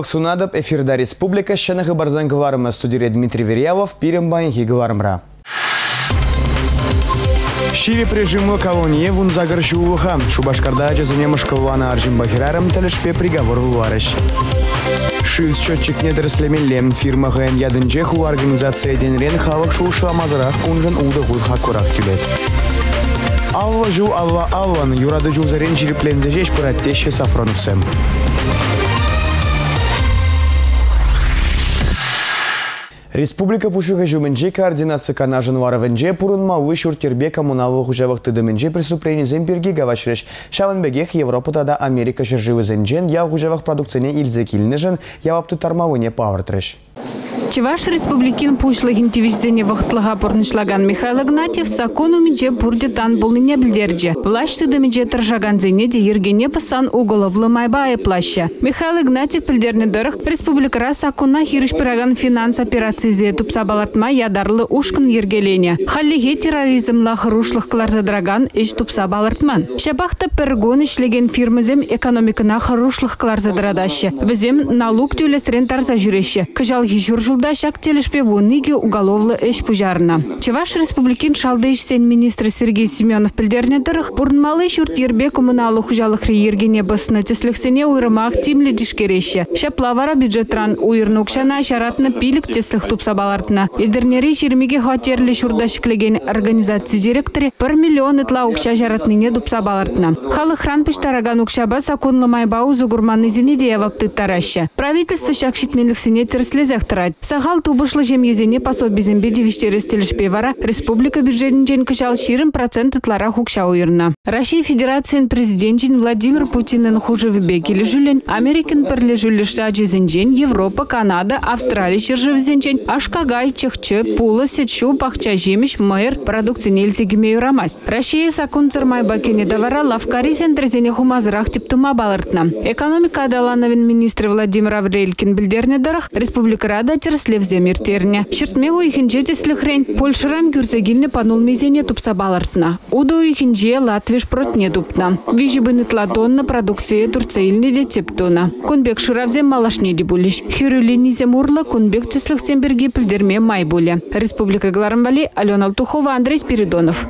Сывых сунадып эфирда республика шәнығы барзан гыларымы студире Дмитрий Верьявов пирімбайын гыларымра. Ширеп режимы колонии вунзагыр жуылыға. Шубашкарда жазыне мұшқылваны аржын бахирарым тілішпе приговор вуларыш. Шиз счетчик недерслемеллем фирма ғайын ядынже ху организация денрен халық шуышламазырақ кунжын уды ғуй хакурах тюлет. Алла жу алла алланы юрады жузарен жиріплензе жеш пыраттеші сафронықсым. Республика пушыға жүмінже координация канажын варывынже пұрынма вышур тербе коммуналлы хужавық тыдымынже преступление земберге гавашреш. Шавынбегех Европада да Америка жыржывы зенжен яу хужавық продукцияне илзе килнежін явапты тармавыне павыртреш. Чеваш республикин пушлыгин тивизене вахтлага порнышлаган Михаил Игнатьев закону минже бурде тан булныне билдерже. Тыдыминже тыржаган зене де ергене пасан уголовлы майбае плаща. Михаил Игнатьев билдерне дырых республикара сакуна хириш пираган финанс операции зе тупсабалартма ядарлы ушкын ергелене. Халлиге терроризмла хырушлых кларзадраган иш тупсабалартман. Шабахта пергон ишлеген фирмызем экономикына хырушлых кларзадрадаще. Візем налуг тюлестрен тарза жүреше. Кыжал хижуржул жылда шак телешпе вуныге уголовлы эш пужарна. Чеваш республикин шалды ишсен министр Сергей Семенов пілдерне дырых бұрынмалы шүрт ербе коммуналы хужалық ергене басына тесліксене уйрымақ тимлі дишкереше. Шаплавара бюджетран уйрны укшана шаратны пилік теслік тупсабалартына. Едернері жермеге хатерлі шүрдашықлеген организация директоры 1 миллион ытла укша жаратныне тупсабалартына. Халық хран пыштараган укшаба сакунлы майбау зугурманы зенеде явапты тарашы. Правительство шак шитменліксіне тірслезек тұрады. Сағал тубышлы жемезене пособизен бедевиштері стелішпе вара республика бюджетінчен кышал ширым процент ытлара хукша уйырна. Россия Федерациян президентин Владимир Путинын хужевебе келі жүлен, Американ пірлі жүлішта жезінжен, Европа, Канада, Австралия шыржевзенчен, Ашкагай, Чехчы, Пулы, Сетшу, Пахча, Жемеш, Майыр, продукция нельзегіме юрамас. Россия сакун цырмай бакене давара лавкари сентрезене хумазырақ типтума балыртна. Экономика адалановин министр Владимир Аврелькин білдерне дарах, республика рада слевзе миртерне. Шертме уйхинже теслихрен Польшырам гюрзегилне панул мезене тупса балартна. Уду уйхинже Латвиш протне дупна. Вижи ладонна продукция турцейлне де тептуна. Кунбек шыравзе малашне де булиш. Хирюлинизе мурла кунбек теслихсен берге пілдерме май буле. Республика Гларамбали, Алена Алтухова, Андрей Спиридонов.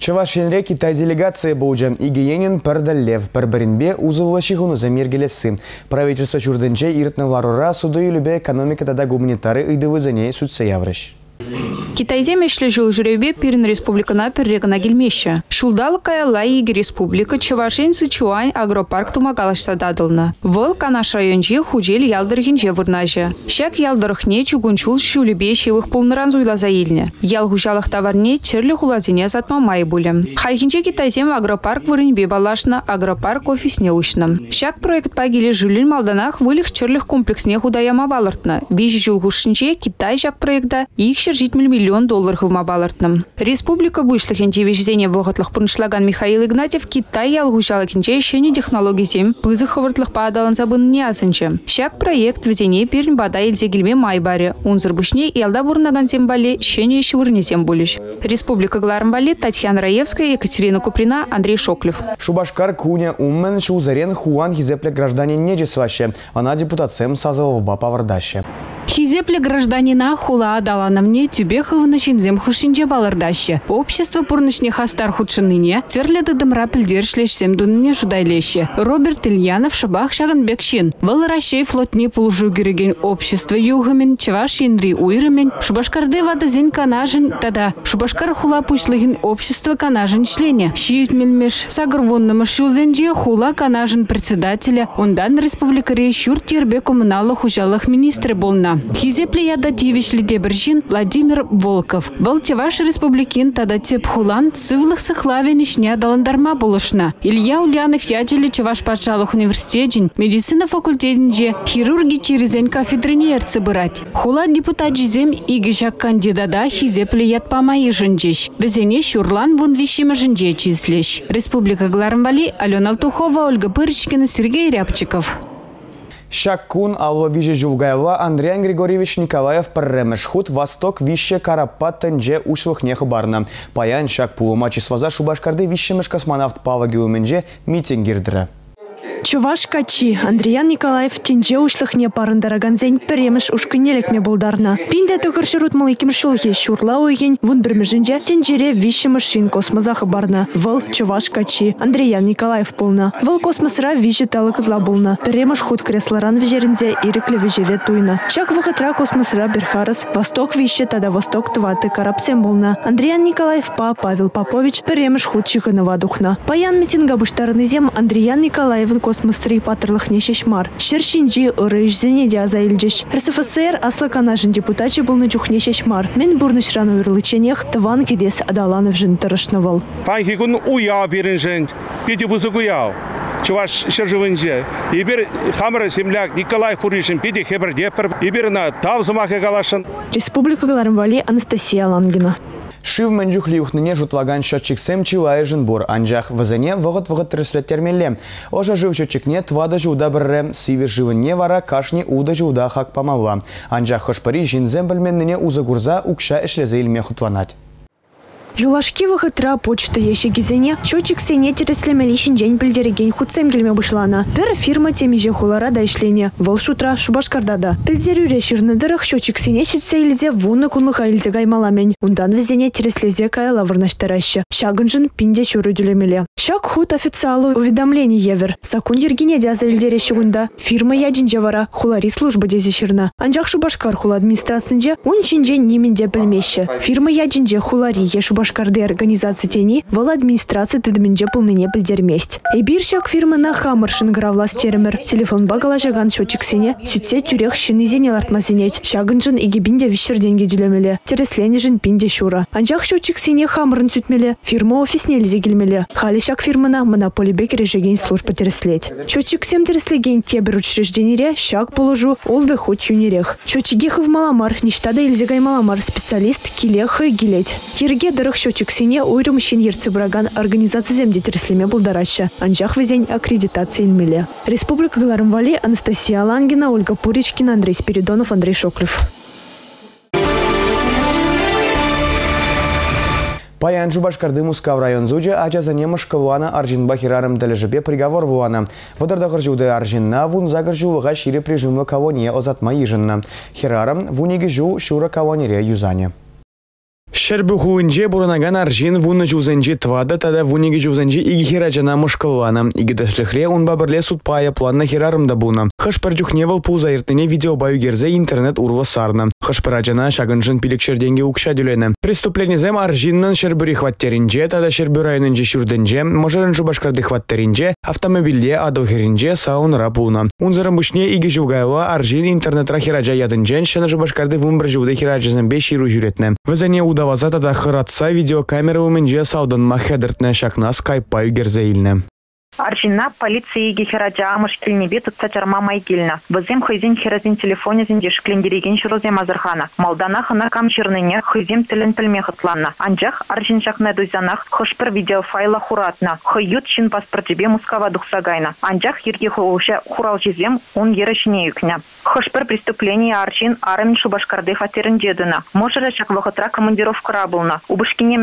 Чавашинре Китай делегация болжа Игиенин пәрдәллев пәрбірінбе узылы шихуны замергелесі. Правительство чурдынче иртны варура суды любе экономикада да гуманитары ыйдывызыне сүтсе яврыш. Китайзе мешлі жыл жүребе Пирин республикана перрегана келмеші. Шулдал каяла игі республика Чавашин Сычуань агропарк тумагалашса дадылны. Выл канаш районжи худел ялдыргинже вырнажы. Шак ялдырхне чугунчул шулебе шевых полныран зуйлаза еліне. Ял хужалық товарне черлі хулазине затма май булем. Хайхинче Китайзем агропарк вырынбе балашна агропарк офисне ушным. Шак проект пагиле жүлін малданах вылих черлих комплексне худаяма балыртны. Бежі жылгушынче Китай жак проекта их житміл миллион доллар хывма балыртным. Республика буйшлыхенче веждене вғытлық пұрнышлаган Михаил Игнатьев Китай ялгушалы кенче шені технологии сем пызы хывыртлық падалан забын не асынчы. Шак проект візене перн бада елзе келме май баре. Унзыр бұшне елда бұрнаган сем бале шені шывырне сем булиш. Республика Гларм бале Татьяна Раевская, Екатерина Куприна, Андрей Шоклев. Шубашкар Куня Уммен Шузарен Хуан Хизепле гражданин не Она депутациям сазывал в Павардаще. Хизепле гражданина хула адалана мне тюбеховна шинзем хушинже балырдаще. Общество пурнышне хастар худшыныне, терледі дымра пілдершлешсем дуныне жудайлеще. Роберт Ильянов шабах шагын бекшин. Вал Рашей флотне пулжу гюреген общество югымен, чеваш инри уйрымен, шубашкарды вадазин канажын, тада шубашкар хула пучлыгин общество канажын члене. Шиит мельмеш сагр воннымы шулзенже хула канажын председателя, ондан республикаре шур тербе коммуналы министрі болна. Хизепле яда тивишлі дебіржин Владимир Волков. Бұл Чеваш республикин тада теп хулан сывлық сықлавен болышна. Илья Ульянов ячелі Чеваш патшалық университетін медицина факультетінже хирурги черезен кафедрине ерцы бұрат. Хула депутат жезем игі жак кандидада хизепле ятпама ежінжеш. Візене шурлан жінже числеш. Республика Глармбали, Алена Алтухова, Ольга Пырочкина, Сергей Рябчиков. Шаккун алло виже жулгайла Андрей Григорьевич Николаев пірремеш худ Восток вище карапат тенже ушлых не барна. Паян шак пулы матчы сваза шубашкарды вишемеш космонавт Пава Геуменже митинг гирдірі. Чуваш качи Андреян Николаев тенже ушлыхне парындараганзен піреміш ушкынелекме болдарна. Пинде тұғыршырут малыким шулхи шурла ойген вун бірмежінже тенжере виші машин космозахы барна. Выл чуваш качи Андреян Николаев полна. Выл космосра виші талыкытла болна. Піреміш худ кресларан вежерінзе иреклі вежеве туйна. Вахытра космосра берхарас восток виші тада восток тваты карапсем болна. Андреян Николаев па Павел Попович піреміш худ чикынова духна. Паян митинга буштарынызем Андреян Николаев космостри патрлых нешешмар. Шершинджи ырыш зенеде азайльджиш. РСФСР аслы канажын депутачы был чухне шешмар. Мен бурнышран уйрлыченех таван кедес адаланов жын тырышнывал. Панхикун уяу берін жын, пети бузы уяу. Чуваш шержывынже. Ибер хамыр земляк Николай Пуришин пети хебр депер. Ибер на тавзумахе галашын. Республика Галарымвали Анастасия Лангина. Шив мәнжух лиухныне жутлаган счетчиксем чилай жынбур. Анжах вазане вғыт-вғыт тіріслет термелле. Ожа жив счетчикне твада жуда біррі, сивер живынне вара кашни уда жуда хак памалла. Анжах хышпари жинзем білменніне узагурза укша ішлезе илме хутванать. Юлашки вахытра почта еші кезене, счетчик сене тереслемелі день пілдереген худсем келме бұшлана. Бір фирма темеже хулара да ішлене. Вол шутра шубашкардада. Пілдерю решірнадырық счетчик сене сүтсе илзе вуны кунлыға илзе гаймаламен. Ундан везене тереслезе кая лавырнаштарашы. Шагынжын пинде чуры дүлемеле. Шак худ официалы уведомление евер. Сакун ергене дяза шугунда. Фирма ядинже вара хулари служба дезе ширна. Анжақ шубашкар хула администрацинже он чинже неменде білмеші. Фирма ядинже хулари е шубашкарды организация тени вал администрация тедменже полныне білдермест. Эбир шак фирма на хамыршын гравлас терімір. Телефон багала жаган счетчик сене сүтсе тюрех шыны зене вишер деньги дүлемеле. Тересленежін пинде шура. Анжақ счетчик сене хамырын сүтмеле. Фирма офисне лизе келмеле. Хали шак фирмана монополий бек режеген тереслеть. Счетчик сем тереслеген тебір учрежденире шак положу олды хоть юнерех. В маламар, ништада илзегай маламар специалист килех и гилеть. Ерге дырых счетчик сене уйрым шин ерцебраган организация земде тереслеме булдараща. Анжах везень аккредитация инмеле. Республика Галарымвали Анастасия Лангина, Ольга Пуричкина, Андрей Спиридонов, Андрей Шоклев. Паян Жубашкарды Мускав район зуджа ачазане мышкылуана аржин бахирарым дәлежібе приговор вуана. Водардағыр жуды аржинна вун загыр жулыға шире прижимлы кавония озатма ежінна. Шура кавонире юзане. Шербі хуынже бұрынаган аржин вуны жузанжи твада тада вуниги жузанжи иги хирачана мышкыллана. Иги дашлихре унба бірле судпая планна хирарымда буна. Хышпар жүхневал пуза иртіне видео баю герзе интернет урва сарна. Хышпарачана шагынжын пилекшерденге укша дүлені. Преступление зем аржиннан шербюри хваттеринже, тада шербю районынже шүрденже, можырын жубашкарды хваттеринже, автомобилде адылхеринже саун рапуна. Унзырын бушне иги жугайла аржин интернетра хираджа ядынжен, шана жубашкарды вумбір жуды хираджазын беш иру жүретне. Візіне удаваза тада хыратса видеокамера умінже саудан шакна скайпа югерзейлне. Аржина полиция гехераджа амышкилне бе тутса жарма майгилна. Бізем хызин херазин телефоне зинде шклендереген шырозем азырхана. Малдана хына кам жирныне хызем тілін пілме хытланна. Анжақ аржин жақна дузанах хышпыр видеофайла хуратна. Хыют шин паспортебе мускава духсагайна. Анжақ ерге хуша хурал жезем он ерышіне юкня. Хышпыр преступление аржин арым шубашкарды фатерін дедіна. Можыры шақ вақытра командировка рабылна. Убышкине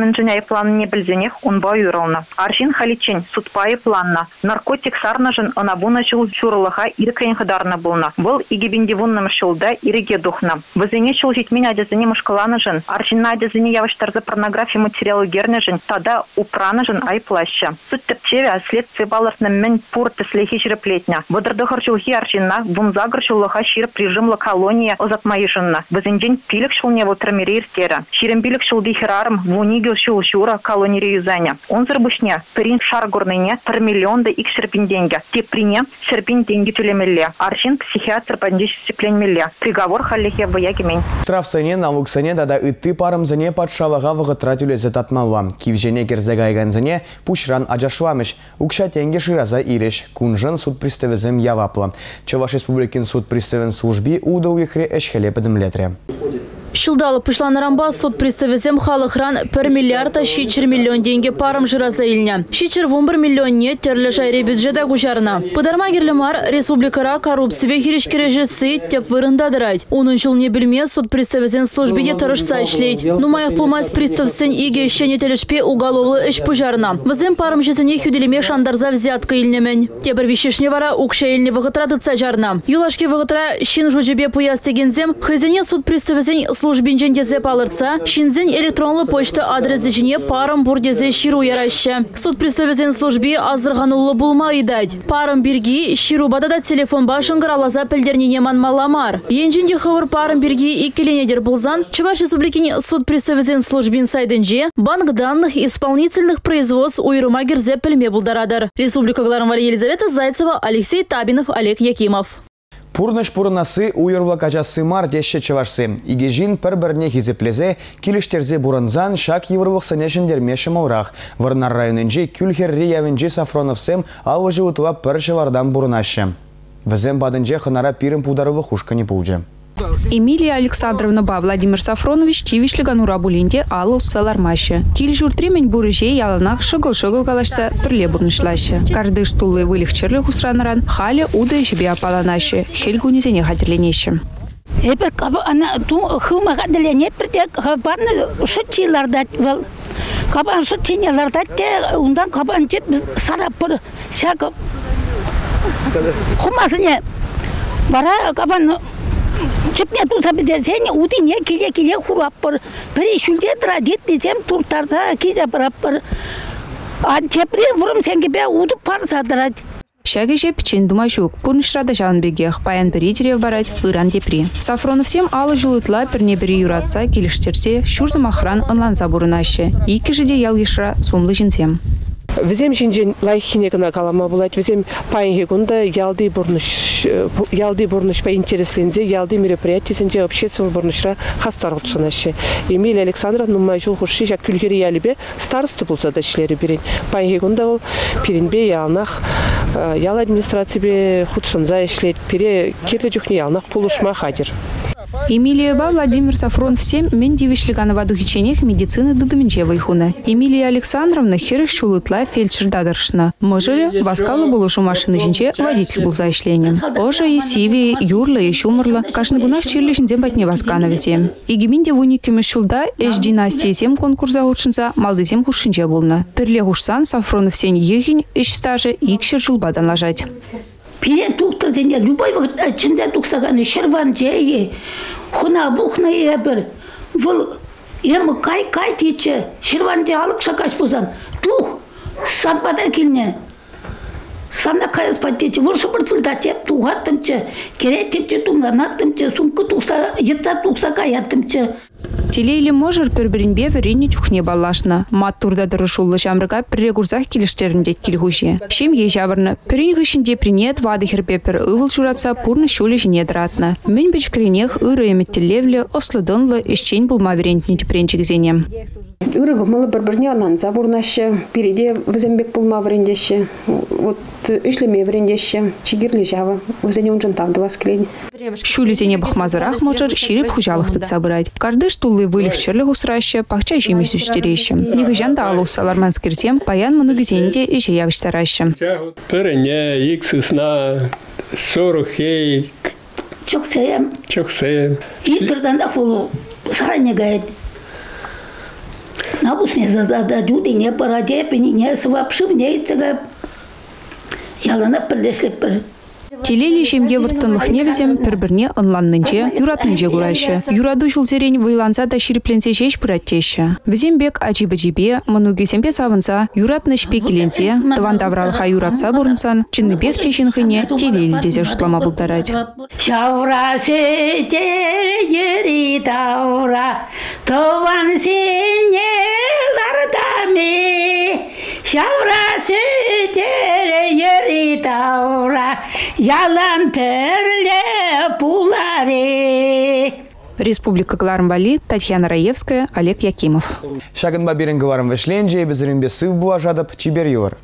планы не білзенех он баюрална. Аржин халичен судпайы планна наркотик сарнажын анабуна чул чурылыха иркрен хадарна булна. Был игибинде вунным шулда ириге духна. Вазене чул житмен адязыне мышкаланажын, аржинна адязыне явыштарзы порнография материалы гернежын, тада упранажын ай плаща. Суть тепчеве, следствие баларсны мен пур теслехи жиреплетня. Водырдыхар чулхи аржинна, вунзагр чулыха шир прижимла колония озатмайышынна. Вазенжен пилик шулне вотрамире иртера. Ширен пилик шулди хирарым, вунигил шул шура колонире юзаня. Он зарбышня, перин шар горныне, per миллионда ик шерпин деньги. Теприне шерпин деньги тюлемелле. Аршин психиатр пандиш сепленмелле. Приговор халлихе вояки мень. Травсыне, налуксыне дада ытты парымзыне патшалыға вғытра тюлезе татмалла. Кивжене керзегайганзыне пушран ажашламыш. Укша тенге шираза иреш. Кунжын суд приставезем явапла. Чаваш республикин суд приставен служби уда уихре эшхеле педемлетре. Шулдалы пышланырамба суд приставезем халықран 1 миллиарда 6 миллион деньги парым жыраса илне. 6 1 миллион не терлі жайре бюджета гужарна. Пыдарма керлімар республикара коррупция хиришкережесі теп вырындадырать. Onun жыл не білме суд приставезен службеде тұрышса ішлейд. Нумаяқ пулмас приставсен иге ішчене телешпе уголовлы іш пужарна. Візем парым жезіне хюделеме шандарза взятка илнемен. Тебір вишешне вара укша илне вғытра дытса жарна. Юлашке вғытра шин жужебе пуяс тегензем, хызене суд приставезен службинжен дезе палырца, шинзен электронлы почта адресі жіне парым бурдезе ширу ярашы. Суд приставезен службе азырғанулы булма идать. Парым бирги ширу бадада телефон башынгыр алаза пілдернене манмаламар. Енжінде хывыр парым бирги икеленедер булзан, Чуваш Республикин суд приставезен службин сайдынже, банк данных исполнительных производств уйрыма герзе пілме булдарадыр. Республика Елизавета Зайцева, Алексей Табинов, Олег Якимов. Пурныш пурнасы уйырла качасы мар дешші чывашсы. Игежин пір-бірне хизеплезе, киліштерзе бурынзан шак еврлық сынешіндермеші маурах. Варнар районынже күлхерри явенже Сафроновсем алвыжы утыла пір жылардан бурынашы. Візем бадынже хынара пирім пударылы хушканы пулжы. Эмилия Александровна ба Владимир Сафронович чивишліган урабулинде алу салармашы. Кил журтремен бурыже яланах шыгыл-шыгыл калашса түрле бурнышлашы. Кардыш тулы вылихчерлы хусранаран халі уды жібе апаланашы. Хелгунезене хатірленеші. Эпер кабы ана ту хыма гаделенет бірде кабаны шытчиларда вал. Кабан шытчинеларда те ундан кабан жеп біз сарапыр шак хумасыне бара кабан Чепне туса бедерсене удине киле киле хураппыр. Бір шүлде дыра дет десем туртарда кизе бараппыр. А тепре вурым сенге бе удып парса дырат. Шаги же печень дума жук. Пурнышрада жанбегех, паян бери дерев барать, ыран депри. Сафронов всем алы жулытла перне бери юратса, келіштерсе, шурзым охран онлан забурынаще. Икі жиде ял ешра сумлы жинсем. Візем жинжен лайхине гына калама булать. Візем пайынге гунда ялды бурныш, ялды бурныш по интереслензе, ялды мероприятиесенже общественный бурнышра хастар утшынашы. Эмилия Александровна мажул хурши жак күлгери ялибе старосты булса да члери берен. Пайынге гунда ол пиринбе ялнах ял администрациябе хутшынза ишлет, пире кирле жүхне ялнах пулушма хадир. Эмилия ба Владимир Сафрон всем мен девишлигана ваду хиченех медицины дыдыминче вайхуна. Эмилия Александровна хирых шулытла фельдшер дадыршна. Можере васкалы булушу машины жинче водитель был заишленен. Ожа и сиви, юрла и шумырла. Кашны гунах чирлишін зембатне васкана везе. Игиминде вуник кемеш шулда эш династия сем конкурса хушынса малды зем хушынче булна. Перле хушсан Сафронов сен ехин эш стажы икшер жулбадан лажать. Пире туктыр дене любой чында туксаганы шерван жейе. Хуна бухна ебір. Выл емі кай кай тече. Шерван же алып шакаш бузан. Тух сампада келне. Сана каяс патече. Выл шыбыр твырда теп тухаттымчы. Керетімче тумланаттымчы. Сумка тухса, етса тухса каяттымчы. Телейлі можыр пір-бірінбе вірені чухне балашна. Мат турда дұрышулы жамрыға пірре курзах келіштерінде келхуші. Шемге жабырны. Пірін ғышінде принет вады херпе пір ывыл журатса пурны шулі жіне дыратны. Мен біч кренех ыры еметтелевлі, ослыдынлы, ішчен бұлма верентіне тіпренчік зене. Үрігі мұлы бір-біріне алан забурнашы, переде візембек бұлма вірендеші, вот үшлеме вірендеші, чигірлі жавы, візене ұнжын тавды вас келейді. Шулі зене бахмазырах можыр ширіп хужалықты сабырать. Карды штулы вылегчерлі хусраще, пахча жемес үстереші. Негі да алу саларман скірсем, паян мұны гізенде еже явыштарашы. Піріне, ик сысна, сорық хей, Çok sevim. çok sevim. İlkirden de kulu sarayına gayet. Набус не люди не парадепи, не свапшив, не ицега. Ялана пірлесліп бір. Телели жемге вырттынлық невізем пір-бірне ынланнынче, юратнынче күрайшы. Юраду жулзерен вайланса да ширіпленсе жеш піраттеші. Бізембек ажибы-жибе, мұнугесемпе савынса, юратны шпекеленсе, тыван давралыға юратса бұрынсан, чынныбек чешінхыне телели дезе жұтлама бұлдарад. Шавра сөйтер ері таура, тован сене лардаме. Шавра сөйтер ері таура, ялан перле пуларе. Республика Клармбали, Татьяна Раевская, Олег Якимов. Шагын баберін гыларым вешленже, безірінбе сыв була жадып, чибер юлар.